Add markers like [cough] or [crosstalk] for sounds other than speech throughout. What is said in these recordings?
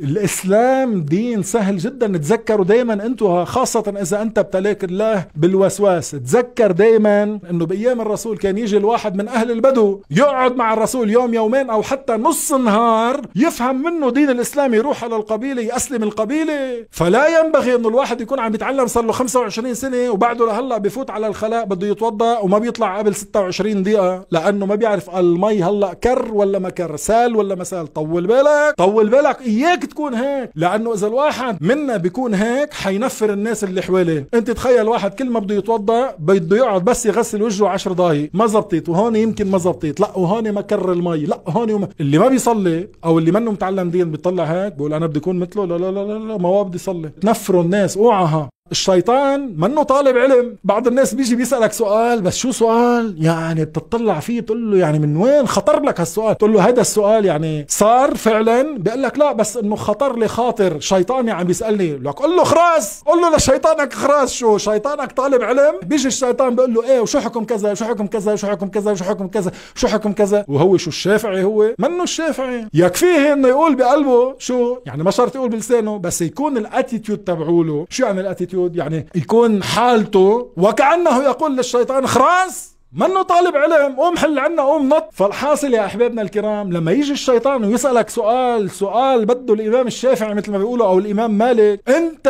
الإسلام دين سهل جدا. تذكروا دائما أنتم خاصة إذا أنت ابتلاك الله بالوسواس. تذكر دائما إنه بأيام الرسول كان يجي الواحد من أهل البدو يقعد مع الرسول يوم يومين أو حتى نص نهار يفهم منه دين الإسلام يروح على القبيلة يسلم القبيلة. فلا ينبغي إنه الواحد يكون عم يتعلم صار له 25 سنة وبعده لهلا بفوت على الخلاء بده يتوضأ وما بيطلع قبل 26 دقيقة لأنه ما بيعرف المي هلأ كر ولا ما كر سال ولا ما سال. طول بالك طول بالك. إياك تكون هيك. لأنه إذا الواحد منا بيكون هيك حينفر الناس اللي حواليه. أنت تخيل واحد كل ما بده يتوضأ بده يقعد بس يغسل وجهه 10 دقائق ما زبطت وهون يمكن ما زبطت لا وهون ما كر المي. لا هون وما... اللي ما بيصلي أو اللي منه متعلم دين بيطلع هيك بقول أنا بدي أكون مثله. لا لا لا لا, لا ما هو بدي يصلي. تنفروا الناس أوعها. الشيطان منه طالب علم. بعض الناس بيجي بيسألك سؤال بس شو سؤال؟ يعني بتطلع فيه تقول له يعني من وين خطر لك هالسؤال؟ تقول له هذا السؤال يعني صار فعلا؟ بيقول لك لا بس إنه خطر لي خاطر شيطاني عم بيسألني. لك قول له خراس قول له لشيطانك خراس. شو؟ شيطانك طالب علم؟ بيجي الشيطان بيقول له إيه وشو حكم كذا شو حكم كذا شو حكم كذا شو حكم كذا شو حكم كذا؟ وهو شو الشافعي هو؟ منه الشافعي. يكفيه إنه يقول بقلبه شو؟ يعني ما شرط يقول بلسانه بس يكون ال attitude تبعوله. شو يعني ال attitude؟ ال attitude يعني يكون حالته وكأنه يقول للشيطان خراس منه طالب علم قوم حل عنا قوم نط. فالحاصل يا أحبابنا الكرام لما يجي الشيطان ويسألك سؤال سؤال بده الإمام الشافعي مثل ما بيقولوا أو الإمام مالك أنت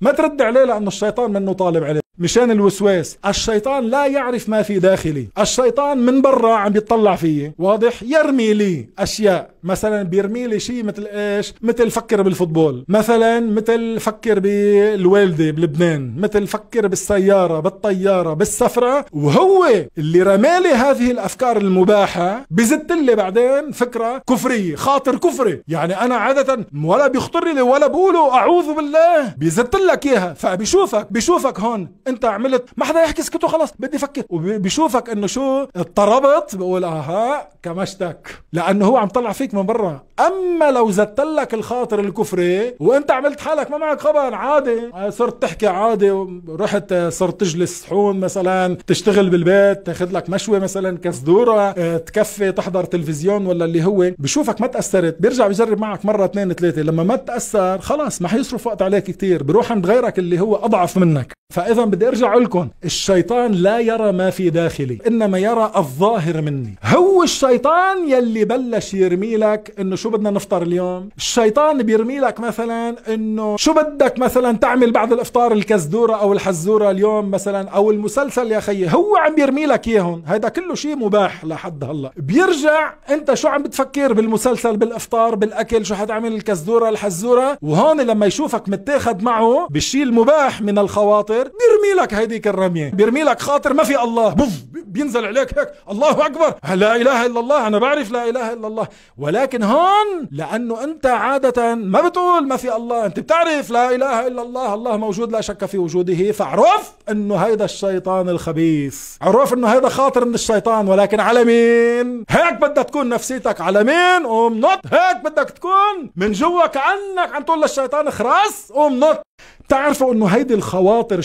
ما ترد عليه لأنه الشيطان منه طالب علم مشان الوسواس. الشيطان لا يعرف ما في داخلي. الشيطان من برا عم يطلع فيي. واضح؟ يرمي لي أشياء. مثلا بيرمي لي شيء مثل إيش؟ مثل فكر بالفوتبول. مثلا مثل فكر بالوالدة بلبنان. مثل فكر بالسيارة بالطيارة بالسفرة. وهو اللي رمالي هذه الأفكار المباحة بزت لي بعدين فكرة كفرية خاطر كفري. يعني أنا عادة ولا بيخطر لي ولا بقوله أعوذ بالله. بيزت لك إياها. فبيشوفك بيشوفك هون. انت عملت ما حدا يحكي سكته خلص بدي أفكر وبيشوفك إنه شو اضطربت بقول أها كمشتك. لأنه هو عم طلع فيك من برا. أما لو زدت لك الخاطر الكفري وأنت عملت حالك ما معك خبر عادي. صرت تحكي عادي. رحت صرت تجلس صحون مثلا تشتغل بالبيت تاخذ لك مشوي مثلا كسدوره آه، تكفي تحضر تلفزيون ولا اللي هو. بشوفك ما تأثرت. بيرجع بيجرب معك مرة اثنين ثلاثة. لما ما تأثر خلاص ما حيصرف وقت عليك كثير بروح عند غيرك اللي هو أضعف منك. فاذا بدي أرجع لكم الشيطان لا يرى ما في داخلي إنما يرى الظاهر مني. هو الشيطان يلي بلش يرمي لك إنه شو بدنا نفطر اليوم؟ الشيطان بيرمي لك مثلا إنه شو بدك مثلا تعمل بعد الإفطار الكزدورة أو الحزورة اليوم مثلا أو المسلسل يا خيي؟ هو عم بيرمي لك إياهم. هذا كله شيء مباح لحد هلأ. بيرجع أنت شو عم بتفكر بالمسلسل بالإفطار بالأكل شو حتعمل الكزدورة الحزورة؟ وهون لما يشوفك متاخد معه بالشيء المباح من الخواطر بيرمي لك هيديك الرمية. بيرمي لك خاطر ما في الله. بف بينزل عليك هيك. الله أكبر. لا إله إلا الله. أنا بعرف لا إله إلا الله. ولكن هون لأنه أنت عادة ما بتقول ما في الله. أنت بتعرف لا إله إلا الله. الله موجود لا شك في وجوده. فاعرف إنه هيدا الشيطان الخبيث. عرف إنه هيدا خاطر من الشيطان. ولكن على مين؟ هيك بدها تكون نفسيتك. على مين؟ قوم نط. هيك بدك تكون من جوا كأنك عم تقول للشيطان خرس قوم نط. تعرفوا إنه هيدي الخواطر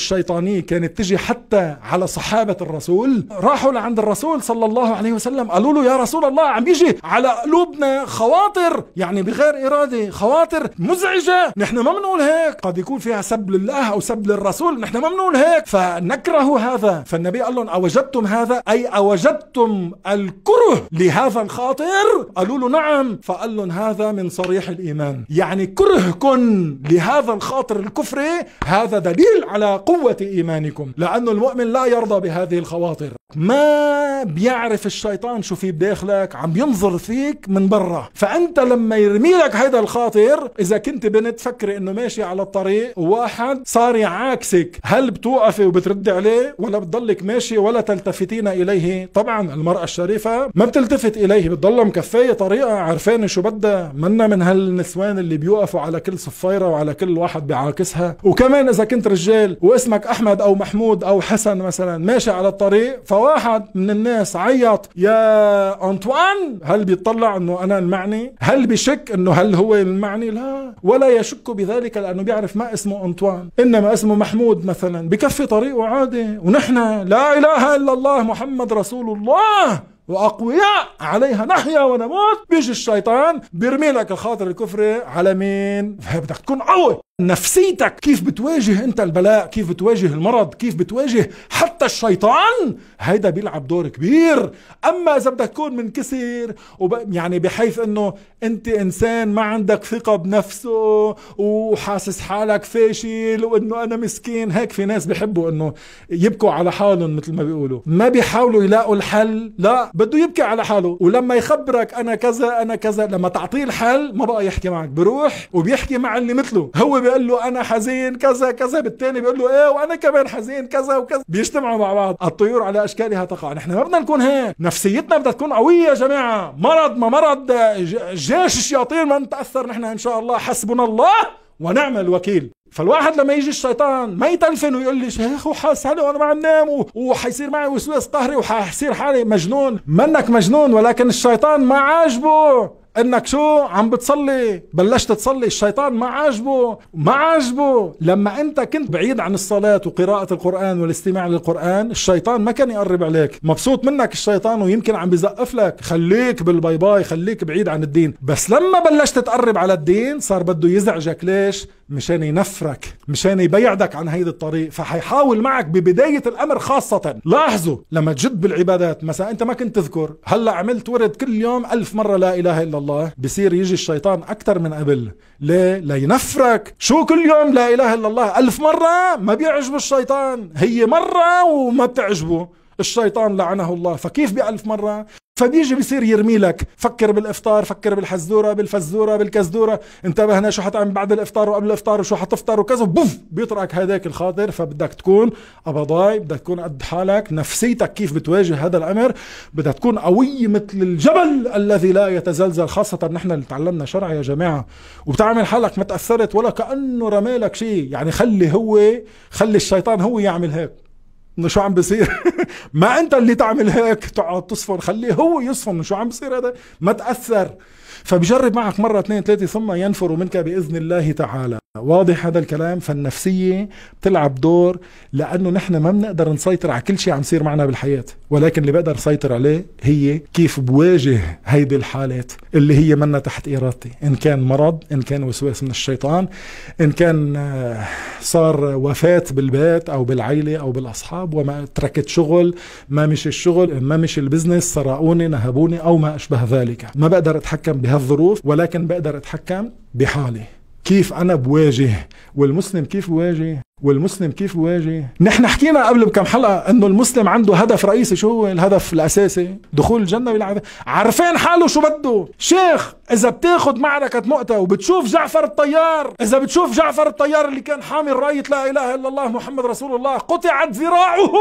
الشيطانية كانت تجي حتى على صحابة الرسول راحوا لعند الرسول صلى الله عليه وسلم قالوا له يا رسول الله عم بيجي على قلوبنا خواطر يعني بغير إرادة خواطر مزعجة. نحن ما بنقول هيك. قد يكون فيها سب لله أو سب للرسول نحن ما بنقول هيك. فنكره هذا. فالنبي قال لهم أوجدتم هذا؟ أي أوجدتم الكره لهذا الخاطر؟ قالوا له نعم. فقال لهم هذا من صريح الإيمان. يعني كرهكم لهذا الخاطر الكفري هذا دليل على قوة إيمانكم. لأن المؤمن لا يرضى بهذه الخواطر. ما بيعرف الشيطان شو في بداخلك عم ينظر فيك من برا. فأنت لما يرمي لك هذا الخاطر إذا كنت بنت فكري إنه ماشي على الطريق وواحد صار يعاكسك. هل بتوقفي وبتردي عليه ولا بتضلك ماشي ولا تلتفتين إليه؟ طبعا المرأة الشريفة ما بتلتفت إليه بتضل مكفية طريقة عارفين شو بدها. منا من هالنسوان اللي بيوقفوا على كل صفيرة وعلى كل واحد بيعاكسها وكمان إذا كنت رجال واسمك أحمد أو محمود أو حسن مثلا. ماشي على الطريق فواحد من الناس عيط يا أنطوان هل بيطلع إنه أنا المعني؟ هل بشك إنه هل هو المعني؟ لا ولا يشك بذلك لأنه بيعرف ما اسمه أنطوان إنما اسمه محمود مثلا. بكفي طريقه عادي. ونحن لا إله إلا الله محمد رسول الله وأقوياء عليها نحيا ونموت. بيجي الشيطان بيرمي لك الخاطر الكفري. على مين؟ بدك تكون قوي. نفسيتك كيف بتواجه أنت البلاء؟ كيف بتواجه المرض؟ كيف بتواجه حتى الشيطان؟ هيدا بيلعب دور كبير. أما إذا بدك تكون منكسر وب... يعني بحيث إنه أنت إنسان ما عندك ثقة بنفسه وحاسس حالك فاشل وإنه أنا مسكين هيك في ناس بيحبوا إنه يبكوا على حالهم مثل ما بيقولوا. ما بيحاولوا يلاقوا الحل لا بده يبكي على حاله. ولما يخبرك أنا كذا أنا كذا لما تعطيه الحل ما بقى يحكي معك بروح وبيحكي مع اللي مثله. هو بيقول له أنا حزين كذا كذا بالتاني بيقول له إيه وأنا كمان حزين كذا وكذا. بيجتمعوا مع بعض. الطيور على أشكالها تقع. نحن ما بدنا نكون هيك. نفسيتنا بدها تكون قوية يا جماعة. مرض ما مرض جيش الشياطين ما نتأثر. نحن إن شاء الله حسبنا الله ونعم الوكيل فالواحد لما يجي الشيطان ما يتلفن ويقول لي شيخ وحاس حالي وأنا ما عم نام وحيصير معي وسواس قهري وحيصير حالي مجنون. منك مجنون ولكن الشيطان ما عاجبه. إنك شو عم بتصلي؟ بلشت تصلي الشيطان ما عاجبه ما عاجبه. لما أنت كنت بعيد عن الصلاة وقراءة القرآن والاستماع للقرآن الشيطان ما كان يقرب عليك. مبسوط منك الشيطان ويمكن عم بزقف لك. خليك بالباي باي خليك بعيد عن الدين. بس لما بلشت تقرب على الدين صار بده يزعجك. ليش؟ مشان ينفرك مشان يبيعدك عن هيدا الطريق. فحيحاول معك ببداية الأمر خاصة. لاحظوا لما تجد بالعبادات مثلا أنت ما كنت تذكر هلأ عملت ورد كل يوم ألف مرة لا إله إلا الله. بصير يجي الشيطان أكثر من قبل. ليه؟ لينفرك. شو كل يوم لا إله إلا الله ألف مرة ما بيعجب الشيطان. هي مرة وما بتعجبه. الشيطان لعنه الله. فكيف بألف مرة؟ فبيجي بيصير يرمي لك. فكر بالإفطار فكر بالحزورة بالفزورة بالكزدوره انتبه هنا شو حتعمل بعد الإفطار وقبل الإفطار وشو حتفطر وكذا. بوف! بيطرقك هذاك الخاطر. فبدك تكون ابضاي بدك تكون قد حالك نفسيتك كيف بتواجه هذا الأمر. بدها تكون قوي مثل الجبل الذي لا يتزلزل خاصة نحن اللي تعلمنا شرع يا جماعة. وبتعمل حالك ما تاثرت ولا كأنه رمالك شيء. يعني خلي هو خلي الشيطان هو يعمل هيك. شو عم بصير [laughs] ما أنت اللي تعمل هيك تقعد تصفن خليه هو يصفن شو عم بصير هذا؟ ما تأثر. فبجرب معك مرة اثنين ثلاثة ثم ينفر منك بإذن الله تعالى. واضح هذا الكلام فالنفسية بتلعب دور لأنه نحن ما بنقدر نسيطر على كل شيء عم يصير معنا بالحياة. ولكن اللي بقدر سيطر عليه هي كيف بواجه هيدي الحالات اللي هي منا تحت إرادتي. إن كان مرض إن كان وسواس من الشيطان إن كان آه، صار وفاة بالبيت أو بالعيلة أو بالأصحاب وما تركت شغل ما مش الشغل ما مش البزنس سرقوني نهبوني أو ما أشبه ذلك. ما بقدر أتحكم بهالظروف ولكن بقدر أتحكم بحالي. كيف أنا بواجه؟ والمسلم كيف بواجه؟ والمسلم كيف بواجه؟ نحن حكينا قبل بكم حلقة إنه المسلم عنده هدف رئيسي شو هو الهدف الأساسي؟ دخول الجنة بالعذاب عارفين حاله شو بده؟ شيخ إذا بتاخذ معركة مؤتة وبتشوف جعفر الطيار إذا بتشوف جعفر الطيار اللي كان حامل رايه لا إله إلا الله محمد رسول الله قطعت ذراعه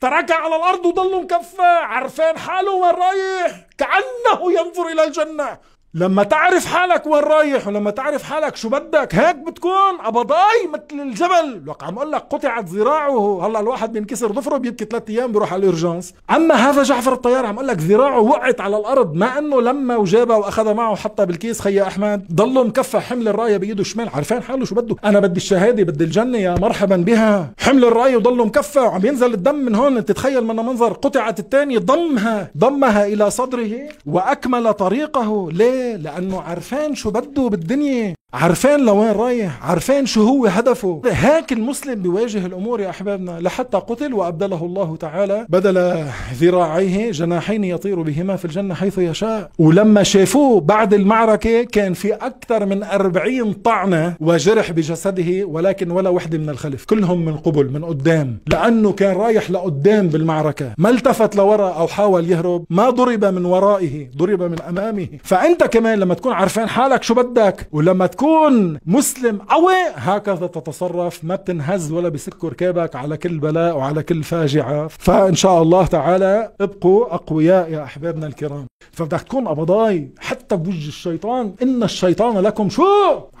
تركها على الأرض وضل مكفى. عارفين حاله وين رايح؟ كأنه ينظر إلى الجنة. لما تعرف حالك وين رايح ولما تعرف حالك شو بدك هيك بتكون أبضاي مثل الجبل. لك عم أقول لك قطعت ذراعه. هلأ الواحد بينكسر ضفره بيبكي ثلاث أيام بيروح على الارجنس أما هذا جعفر الطيار عم أقول لك ذراعه وقعت على الأرض ما إنه لما وجابها وأخذها معه وحطها بالكيس خيا أحمد ضله مكفى حمل الراية بإيده الشمال. عارفين حاله شو بده؟ أنا بدي الشهادة بدي الجنة يا مرحبا بها. حمل الراية وضله مكفى. وعم ينزل الدم من هون تتخيل من منظر قطعت الثانية ضمها ضمها إلى صدره وأكمل طريقه. ليه؟ لأنه عارفين شو بده بالدنيا. عارفين لوين رايح؟ عارفين شو هو هدفه. هيك المسلم بيواجه الأمور يا أحبابنا لحتى قتل وأبدله الله تعالى. بدل ذراعيه جناحين يطير بهما في الجنة حيث يشاء. ولما شافوه بعد المعركة كان في أكثر من أربعين طعنة وجرح بجسده ولكن ولا وحدة من الخلف. كلهم من قبل من قدام. لأنه كان رايح لقدام بالمعركة. ما التفت لورا أو حاول يهرب ما ضرب من ورائه ضرب من أمامه. فأنت كمان لما تكون عارفين حالك شو بدك ولما تكون مسلم قوي هكذا تتصرف ما بتنهز ولا بسك ركابك على كل بلاء وعلى كل فاجعة. فإن شاء الله تعالى ابقوا أقوياء يا أحبابنا الكرام. فبدك تكون أبضاي حتى بوجه الشيطان إن الشيطان لكم شو؟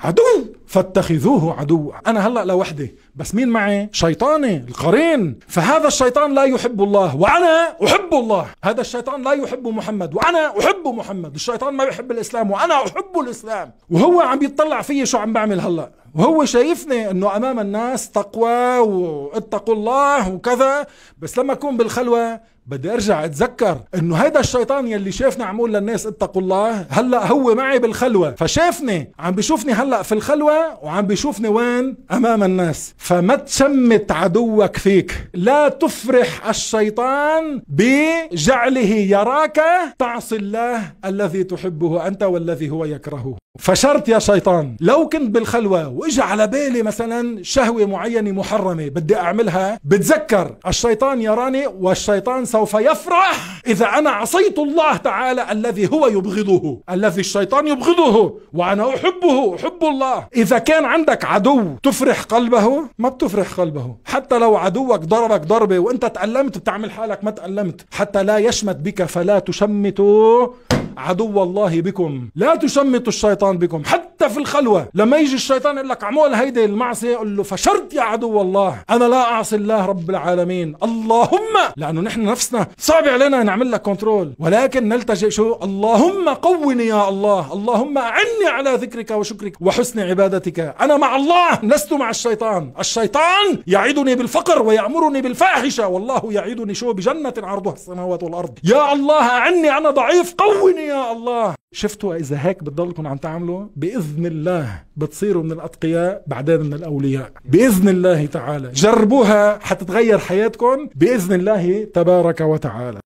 عدو فاتخذوه عدوا. أنا هلأ لوحدي بس مين معي؟ شيطاني القرين. فهذا الشيطان لا يحب الله وأنا أحب الله. هذا الشيطان لا يحب محمد وأنا أحب محمد. الشيطان ما يحب الإسلام وأنا أحب الإسلام. وهو عم يطلع فيي شو عم بعمل هلأ. وهو شايفني إنه أمام الناس تقوى واتقوا الله وكذا. بس لما أكون بالخلوة بدي ارجع اتذكر انه هيدا الشيطان يلي شافني عمول للناس اتقوا الله هلأ هو معي بالخلوة. فشافني عم بيشوفني هلأ في الخلوة وعم بيشوفني وين؟ أمام الناس. فما تشمت عدوك فيك. لا تفرح الشيطان بجعله يراك تعصي الله الذي تحبه أنت والذي هو يكرهه. فشرت يا شيطان لو كنت بالخلوة واجا على بالي مثلا شهوة معينة محرمة بدي أعملها بتذكر الشيطان يراني والشيطان سوف يفرح إذا أنا عصيت الله تعالى الذي هو يبغضه الذي الشيطان يبغضه وأنا أحبه أحب الله. إذا كان عندك عدو تفرح قلبه ما بتفرح قلبه. حتى لو عدوك ضربك ضربة وأنت تألمت بتعمل حالك ما تألمت. حتى لا يشمت بك فلا تشمتوا عدو الله بكم. لا تشمتوا الشيطان بكم. حتى في الخلوة. لما يجي الشيطان يقول لك عمول هيدي المعصية قل له فشرت يا عدو الله أنا لا أعصي الله رب العالمين. اللهم! لأنه نحن نفسنا صعب علينا نعمل لك كنترول ولكن نلتجئ شو؟ اللهم قوني يا الله. اللهم أعني على ذكرك وشكرك وحسن عبادتك. أنا مع الله لست مع الشيطان. الشيطان يعدني بالفقر ويأمرني بالفاحشة. والله يعدني شو؟ بجنة عرضها السماوات والأرض. يا الله أعني أنا ضعيف. قوني يا الله. شفتوا إذا هيك بتضلكم عم تعملوا؟ بإذن الله بتصيروا من الأتقياء بعدين من الأولياء. بإذن الله تعالى. جربوها حتتغير حياتكم. بإذن الله تبارك وتعالى.